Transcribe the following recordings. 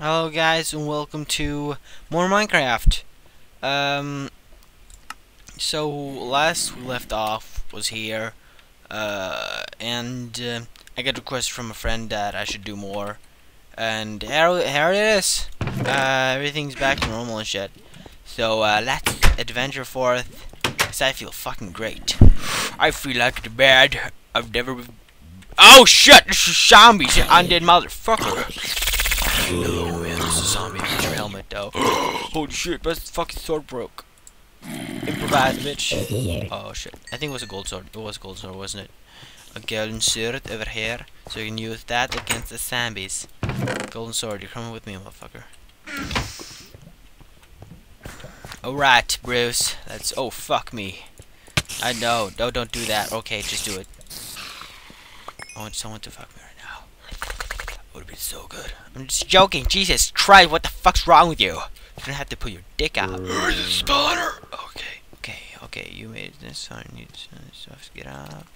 Hello guys and welcome to more Minecraft. Um so last we left off was here uh and uh, I got a request from a friend that I should do more and here, here it is. Uh everything's back to normal and shit. So uh let's adventure forth cuz I feel fucking great. I feel like the bad I've never Oh shit, zombies, undead motherfucker. Hello, man. This is zombie. Get your helmet, though. Holy shit, but the fucking sword broke. Improvise, bitch. Oh shit. I think it was a gold sword. It was a gold sword, wasn't it? A golden sword over here. So you can use that against the zombies. Golden sword, you're coming with me, motherfucker. Alright, Bruce. Let's. Oh, fuck me. I know. No, don't do that. Okay, just do it. I want someone to fuck me right now. So good. I'm just joking. Jesus Christ, what the fuck's wrong with you? You're gonna have to put your dick out. Where's the spawner? Okay, okay, okay. You made this. I need stuff to get out.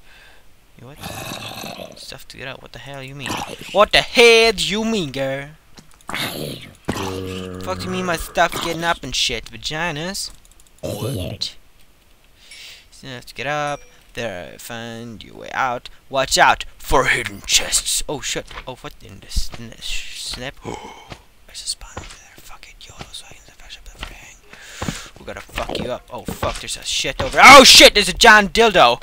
You what? Stuff to get out. What the hell you mean? What the hell do you mean, girl? Fuck you mean my stuff getting up and shit? Vaginas? What? Stuff to get up. There, find your way out. Watch out for hidden chests. Oh shit. Oh, what in this, in this snap? There's a spawn over there. Fuck it, YOLO, so I can flash up everything. We gotta fuck you up. Oh fuck, there's a shit over Oh shit, there's a John Dildo.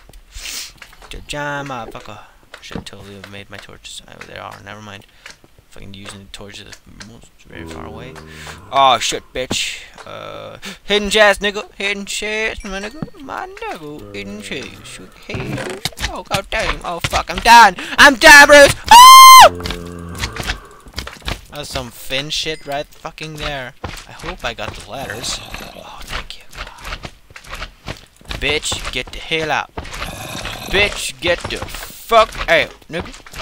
The John motherfucker. I should totally have made my torches. Oh, they are. Never mind. Fucking using the torches most very far away. Oh shit, bitch. Uh, hidden chest, nigga. Hidden chest, my nigga. My nigga. Hidden chest. Shoot head. Oh god damn. Oh fuck, I'm done. I'm done, Bruce. Oh! That's some Finn shit right fucking there. I hope I got the letters. Oh, thank you. Bitch, get the hell out. Bitch, get the fuck out, nigga.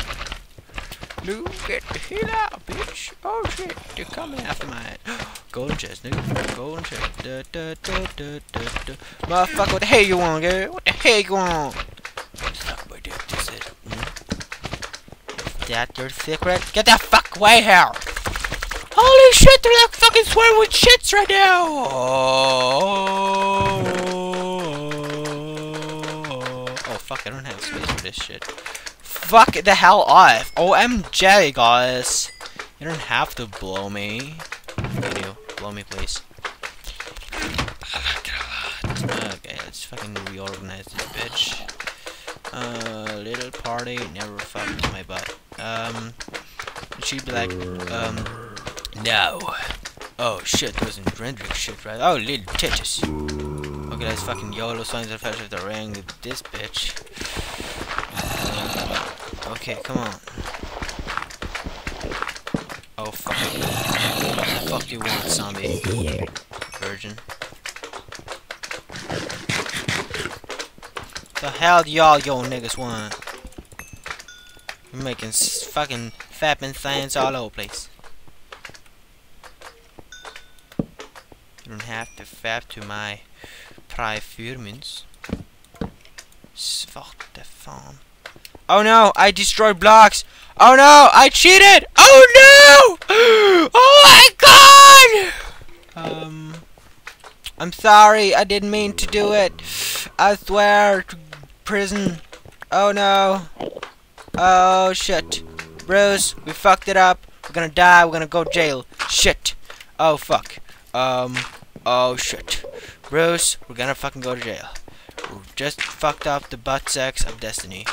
Nigga, get the hell out, bitch. Oh shit, they're coming after my head. Golden chest, nigga. Golden chest. Da, da, da, da, da, da. Motherfucker, what the hell you want, girl? What the hell you want? Suck my dick, that's it. Hmm? Is that your secret? Get the fuck away here! Holy shit, they're like fucking swearing with shits right now! Oh, oh fuck, I don't have space for this shit. Fuck the hell off! OMG, guys! You don't have to blow me. You. Blow me, please. Okay, let's fucking reorganize this bitch. Uh, little party never fucked my butt. Um, she'd be like, um, no. Oh shit, there wasn't rendering shit, right? Oh, little titties. Okay, let's fucking YOLO signs of flash of the ring with this bitch. Okay, come on. Oh fuck. Fuck you want, zombie? Virgin. The hell y'all yo niggas want? You're making fucking fapping things all over the place. You don't have to fap to my private Svarte fan. Oh no, I destroyed blocks. Oh no, I cheated. Oh no! Oh my god! Um, I'm sorry, I didn't mean to do it. I swear to prison. Oh no. Oh shit. Bruce, we fucked it up. We're gonna die. We're gonna go jail. Shit. Oh fuck. Um. Oh shit. Bruce, we're gonna fucking go to jail. We just fucked up the butt sex of destiny.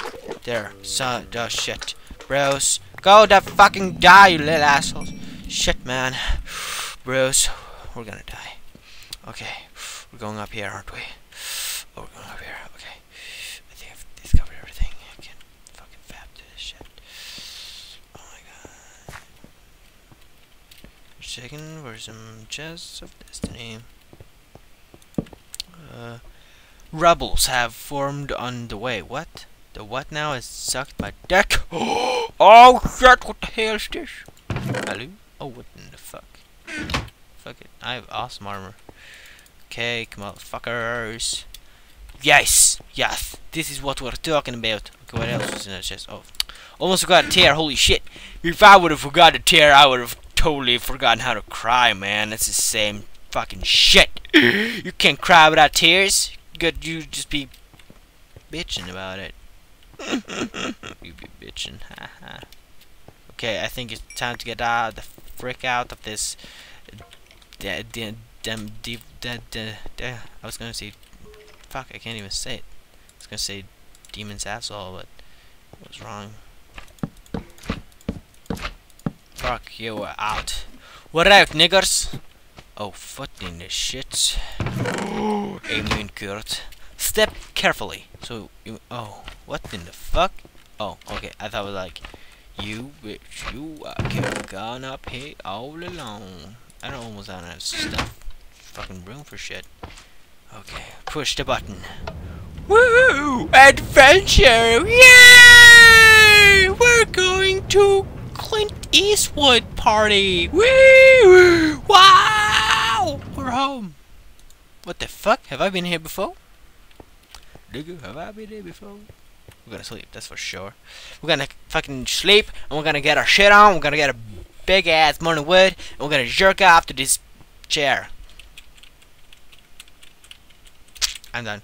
There. Son. Oh shit. Bruce, go to fucking die, you little assholes. Shit, man. Bruce, we're gonna die. Okay. We're going up here, aren't we? Oh, we're going up here. Okay. I think I've discovered everything. I can fucking fap to this shit. Oh my god. Checking for some chests of destiny. Uh, rebels have formed on the way. What? The what now is sucked my dick? oh shit! What the hell is this? Hello? Oh, what in the fuck? Fuck it. I have awesome armor. Okay, come on, fuckers. Yes! Yes! This is what we're talking about. Okay, what else was in that chest? Oh. Almost forgot a tear, holy shit. If I would have forgot a tear, I would have totally forgotten how to cry, man. It's the same fucking shit. you can't cry without tears. Good, you just be bitching about it. you be bitching, okay, I think it's time to get out the frick out of this. Dem, dem, I was gonna say, fuck, I can't even say it. I was gonna say demon's asshole, but I was wrong. Fuck you out. What out, niggers? Oh, fucking in the shit. Amen, Kurt. Step carefully. So, you, oh, what in the fuck? Oh, okay, I thought it was like, you bitch, you are gone up here all alone. I don't almost have enough stuff. Fucking room for shit. Okay, push the button. Woo! Adventure! Yay! We're going to Clint Eastwood party! Woo! Wow! We're home. What the fuck? Have I been here before? Nigga, have I been here before? We're gonna sleep, that's for sure. We're gonna fucking sleep, and we're gonna get our shit on, we're gonna get a big ass morning wood, and we're gonna jerk off to this chair. I'm done.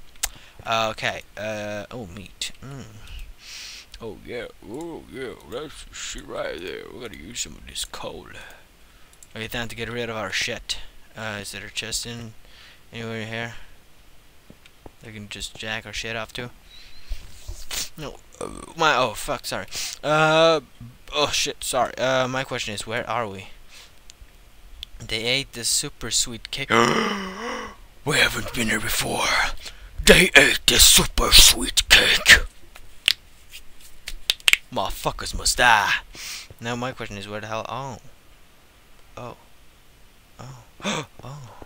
Okay, uh, oh, meat. Mm. Oh, yeah, oh, yeah, that's shit right there. We're gonna use some of this coal. Okay, time to get rid of our shit. Uh, is there a chest in anywhere here? They can just jack our shit off to. No, uh, my oh fuck, sorry. Uh, oh shit, sorry. Uh, my question is, where are we? They ate the super sweet cake. we haven't been here before. They ate the super sweet cake. Motherfuckers must die. Now my question is, where the hell? Oh, oh, oh, oh,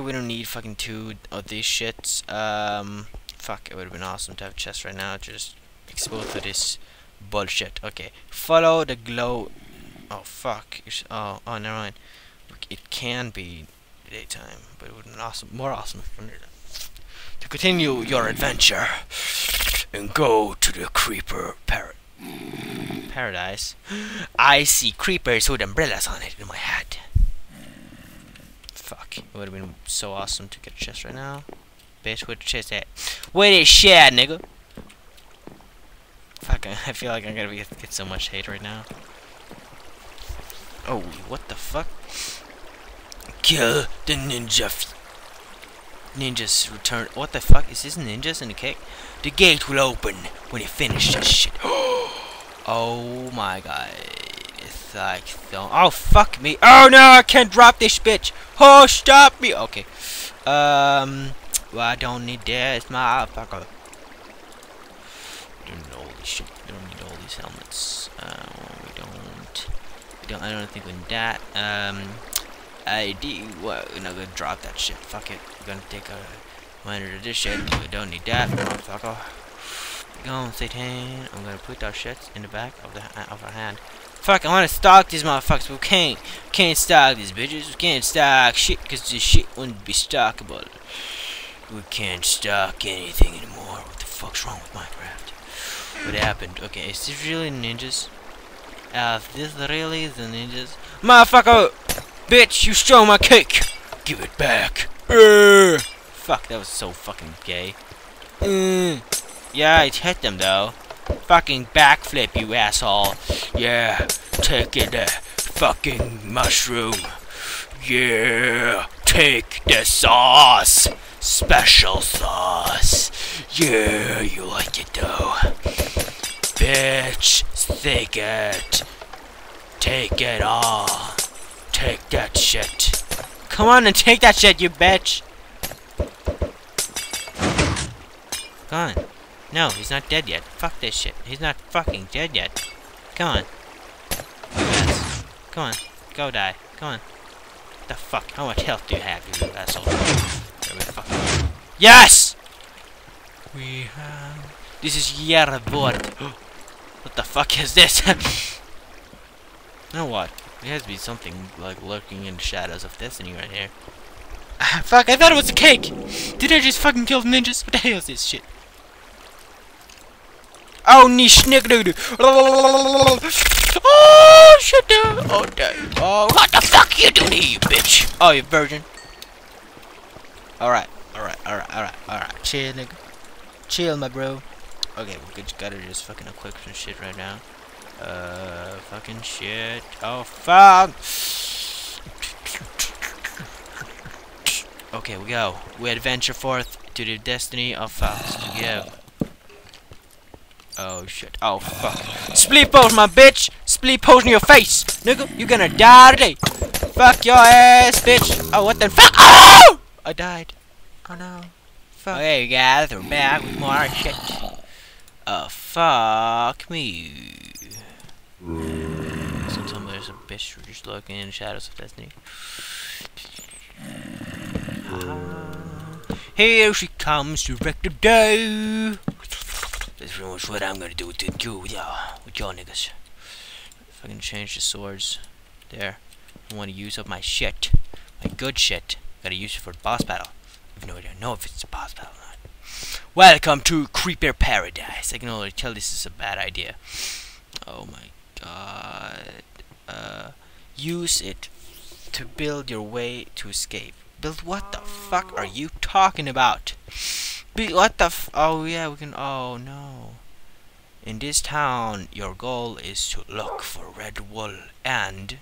We don't need fucking two of these shits. Um, fuck, it would have been awesome to have a chest right now just expose to this bullshit. Okay, follow the glow. Oh, fuck. Oh, oh, never mind. It can be daytime, but it would been awesome, more awesome to continue your adventure and go to the creeper par paradise. I see creepers with umbrellas on it in my head. Fuck. It would have been so awesome to get a chest right now. Bitch, where the chest at? Where the shit, nigga? Fuck, I feel like I'm gonna get, get so much hate right now. Oh, what the fuck? Kill the ninja. Ninjas return. What the fuck? Is this ninjas in the cake? The gate will open when you finish this shit. oh my god like Oh, fuck me. Oh, no, I can't drop this bitch. Oh, stop me. Okay. Um, well, I don't need this, motherfucker. We don't need all this shit. Don't need all these helmets. Uh, we don't. We don't. I don't think we need that. Um, I do. Well, not gonna drop that shit. Fuck it. We're gonna take a minor shit. We don't need that, motherfucker. Go on, Satan. I'm gonna put our shit in the back of the of our hand. Fuck, I wanna stalk these motherfuckers, but we can't. We can't stalk these bitches. We can't stalk shit, because this shit wouldn't be stalkable. We can't stalk anything anymore. What the fuck's wrong with Minecraft? What happened? Okay, is this really ninjas? Uh, is this really the ninjas? Motherfucker! Bitch, you stole my cake! Give it back! Uh, fuck, that was so fucking gay. Uh, yeah, it hit them though. Fucking backflip, you asshole. Yeah, take uh, fucking mushroom. Yeah, take the sauce. Special sauce. Yeah, you like it though. Bitch, take it. Take it all. Take that shit. Come on and take that shit, you bitch. On. No, he's not dead yet. Fuck this shit. He's not fucking dead yet. Come on. Yes. Come on. Go die. Come on. The fuck? How much health do you have, you little asshole? Yes! We have... This is Yerbord. what the fuck is this? know what? There has to be something like lurking in the shadows of destiny right here. Ah, fuck, I thought it was a cake! Did I just fucking kill ninjas? What the hell is this shit? Oh, niche snickdoodoo! Oh, shit down! Oh. Oh, what the fuck you doing here, you bitch? Oh, you virgin. Alright, alright, alright, alright, alright. Chill, nigga. Chill, my bro. Okay, we gotta just fucking equip some shit right now. Uh, fucking shit. Oh, fuck! Okay, we go. We adventure forth to the destiny of Faust. Go. Oh shit. Oh fuck. Split potion, my bitch! Split potion in your face! Nigga, you gonna die today! Fuck your ass, bitch! Oh, what the fuck? Oh! I died. Oh no. Fuck. Okay, guys, we're back with more shit. Oh, fuck me. So tell me there's a bitch just looking in the shadows of destiny. Here she comes to wreck the day. That's pretty much what I'm gonna do with y'all, with y'all niggas. If I can change the swords, there. I want to use up my shit, my good shit. Gotta use it for the boss battle. Even though I don't know if it's a boss battle or not. Welcome to Creeper Paradise. I can already tell this is a bad idea. Oh my god. Uh, use it to build your way to escape. Build what the fuck are you talking about? Be what the f- Oh yeah, we can- Oh no. In this town, your goal is to look for red wool and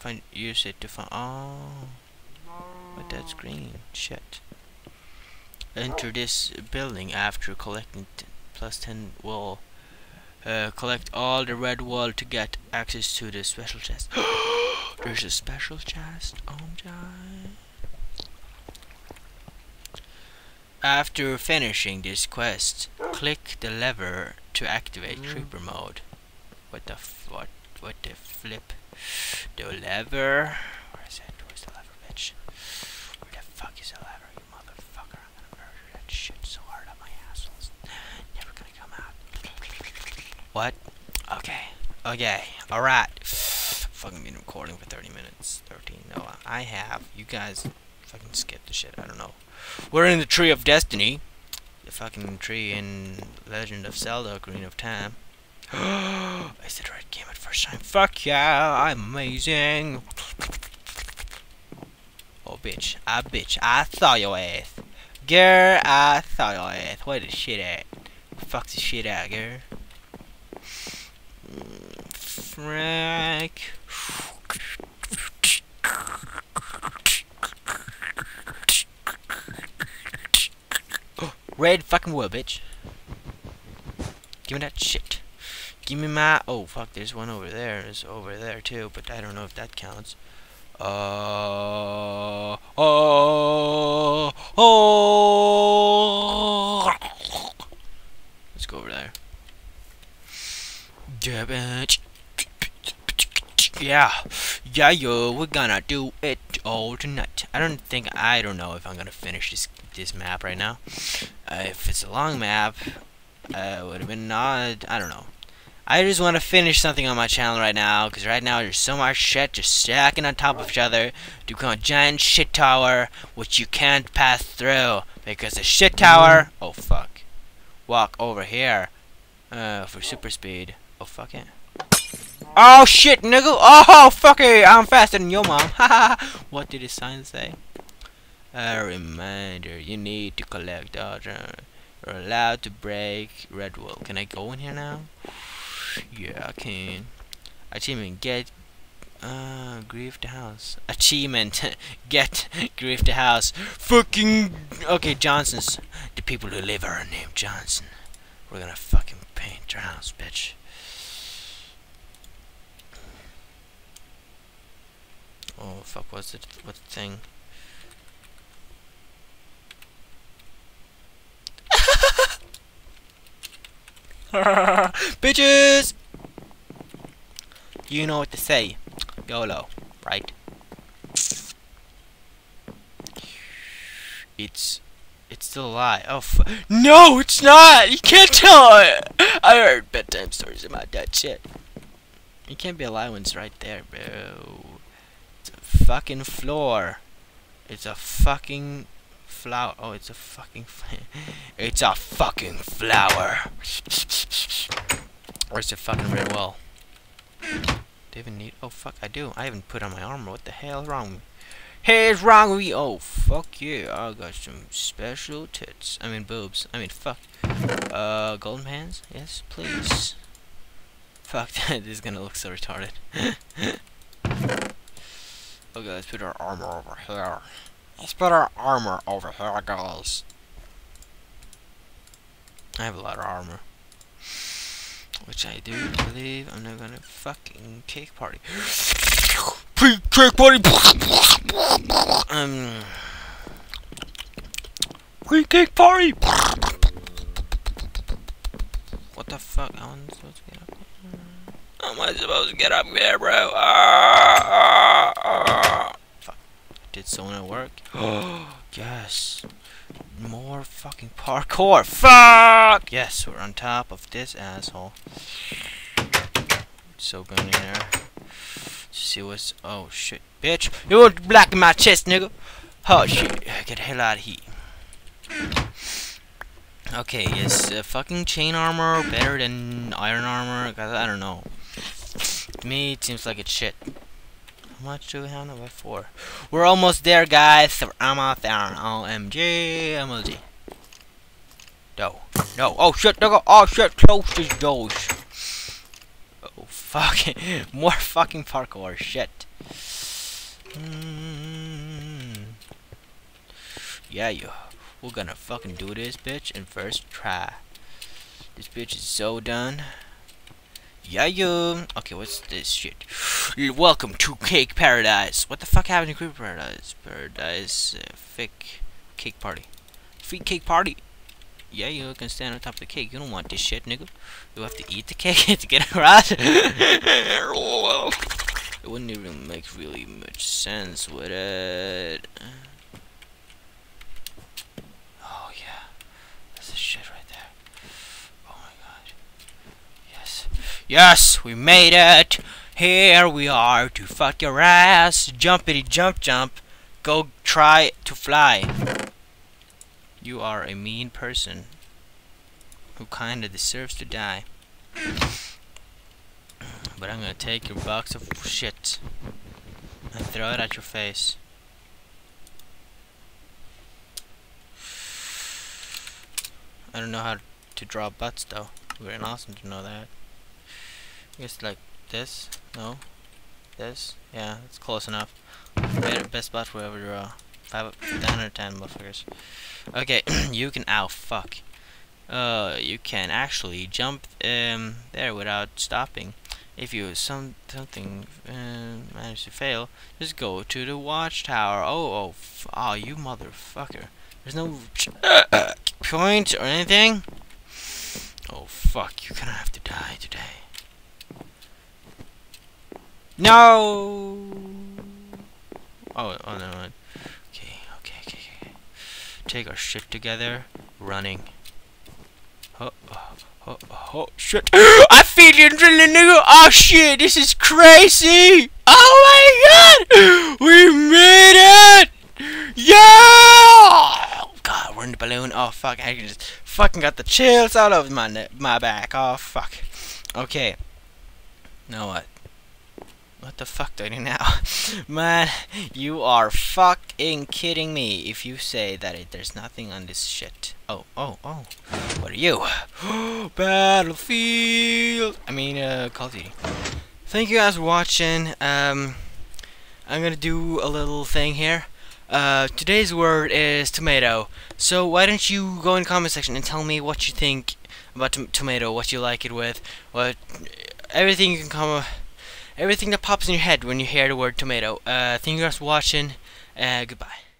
find use it to find. Oh, but that's green. Shit. Enter this building after collecting plus ten wool. Uh, collect all the red wool to get access to the special chest. There's a special chest. Oh my. After finishing this quest, click the lever to activate mm. creeper mode. What the f what what the flip? The lever. Where is it? Where's the lever, bitch? Where the fuck is the lever, you motherfucker? I'm gonna murder that shit so hard on my assholes. Never gonna come out. What? Okay. Okay. Alright. fucking been recording for 30 minutes. 13. No, I have. You guys fucking skip the shit. I don't know. We're in the Tree of Destiny. The fucking tree in Legend of Zelda Ocarina of Time. I said right game at first time. Fuck yeah, I'm amazing. Oh bitch, I bitch, I saw your ass. Girl, I saw your ass. Where the shit at? Fuck the shit out, girl. Mm, Frank. Red fucking wood, bitch. Give me that shit. Give me my... Oh, fuck, there's one over there. There's over there, too, but I don't know if that counts. Uh... Oh... Oh... Let's go over there. Yeah, bitch. Yeah. Yeah, yo, we're gonna do it all tonight. I don't think... I don't know if I'm gonna finish this this map right now. Uh, if it's a long map, uh, would have been odd. I don't know. I just want to finish something on my channel right now, because right now there's so much shit just stacking on top of each other to become a giant shit tower, which you can't pass through, because the shit tower, oh fuck, walk over here, uh, for super speed, oh fuck it. Oh shit, nigga, oh fuck it, I'm faster than your mom, what did the sign say? A reminder, you need to collect data. You're allowed to break red wool. Can I go in here now? Yeah, I can. Achievement, get uh, grief the house. Achievement, get grief the house. Fucking, okay, Johnson's. The people who live are named Johnson. We're gonna fucking paint their house, bitch. Oh, fuck, what's it, what thing? Bitches! You know what to say. YOLO, right? It's it's still alive. Oh, no, it's not. You can't tell it. I heard bedtime stories about that shit. You can't be alive when it's right there, bro. Fucking floor. It's a fucking flower. Oh, it's a fucking. it's a fucking flower. Where's the fucking red wall? Do even need? Oh fuck, I do. I haven't put on my armor. What the hell wrong with me? Here's wrong with you. Oh, fuck yeah. I got some special tits. I mean, boobs. I mean, fuck. Uh, golden pants? Yes, please. Fuck, that is gonna look so retarded. okay, let's put our armor over here. Let's put our armor over here, guys. I have a lot of armor. Which I do believe I'm not gonna fucking cake party. Pre-cake party! Um... Pre-cake party! What the fuck? I supposed to get up. How am I supposed to get up here, bro? Ah, ah, ah. Fuck. Did someone work? Oh, yes more fucking parkour. Fuck! Yes, we're on top of this asshole. So going in there. See what's. Oh shit, bitch! You're blocking my chest, nigga. Oh shit! Get the hell out of here. Okay, is uh, fucking chain armor better than iron armor? Cause I don't know. Me, it seems like it's shit How much do we have now? Four. We're almost there, guys. So I'm out there. OMG, MLG. No. No. Oh shit, nigga. Oh shit, close these doors. Oh fuck. More fucking parkour. Shit. Mm. Yeah, you. We're gonna fucking do this, bitch, in first try. This bitch is so done. Yeah, yeah. Okay, what's this shit? Welcome to Cake Paradise. What the fuck happened to Creeper Paradise? Paradise, uh, fake cake party. Free cake party. Yeah, you can stand on top of the cake. You don't want this shit, nigga. You have to eat the cake to get it right. it wouldn't even make really much sense, would it? Yes, we made it! Here we are to fuck your ass! Jumpity jump jump! Go try to fly! You are a mean person who kinda deserves to die. But I'm gonna take your box of shit and throw it at your face. I don't know how to draw butts though. It would be awesome to know that. I guess like this. No. This. Yeah, it's close enough. Better, best spot for ever draw. Five, 10 or 10 motherfuckers. Okay, you can. Ow, fuck. Uh, you can actually jump um there without stopping. If you some something uh, manage to fail, just go to the watchtower. Oh, oh, oh, you motherfucker! There's no point or anything. Oh fuck! You're gonna have to die today. No. Oh, oh no. Okay, okay, okay, okay. Take our shit together. Running. Oh, oh, oh, oh shit. I feel you, nigga. Oh shit, this is crazy. Oh my god, we made it. Yeah. Oh god, we're in the balloon. Oh fuck, I just fucking got the chills all over my my back. Oh fuck. Okay. Now what? What the fuck do I do now? Man, you are fucking kidding me if you say that it, there's nothing on this shit. Oh, oh, oh. What are you? Battlefield! I mean, uh, Call of Duty. Thank you guys for watching. Um, I'm gonna do a little thing here. Uh, today's word is tomato. So why don't you go in the comment section and tell me what you think about tomato, what you like it with, what everything you can come everything that pops in your head when you hear the word tomato. Uh, thank you guys for watching. Goodbye.